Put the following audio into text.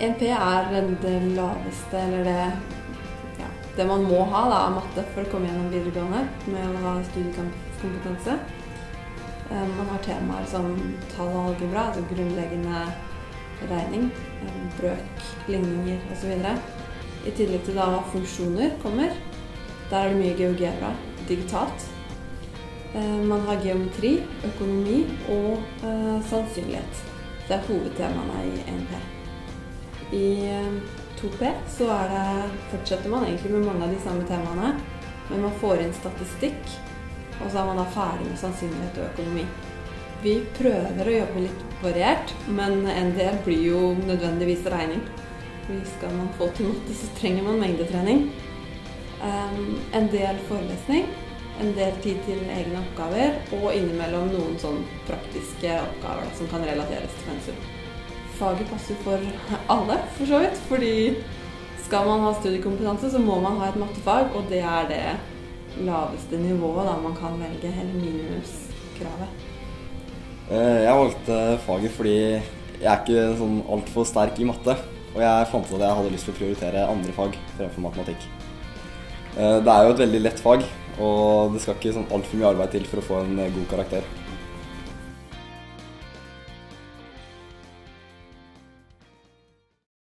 NP er det laveste, eller det, ja, det man må ha da, av matte for å komme gjennom videregående med å ha studiekompetanse. Eh, man har temaer som tall og algebra, altså grunnleggende regning, eh, brøk, ligninger osv. I tillegg til da funksjoner kommer. Der er det mye geogebra digitalt. Eh, man har geometri, økonomi og sannsynlighet. Det er hovedtemaene i NP. I 2P eh, så det, fortsetter man egentlig med mange av de samme temaene, men man får inn statistikk, og så er man da ferdig med sannsynlighet og økonomi. Vi prøver å jobbe litt variert, men en del blir jo nødvendigvis regning. Skal man få til matte, så trenger man mengdetrening. Um, en del forelesning, en del tid til egne oppgaver, og innimellom noen sånn praktiske oppgaver som kan relateres til pensum faget passer for alle, for så vidt. Fordi skal man ha studiekompetanse, så må man ha et mattefag, og det er det laveste nivået da man kan velge, eller minimumskravet. Eh, jeg valgte faget fordi jeg er ikke sånn altfor sterk i matte. Og jeg fant ut at jeg hadde lyst til å prioritere andre fag fremfor matematikk. Eh, det er jo et veldig lett fag, og det skal ikke sånn altfor mye arbeid til for å få en god karakter.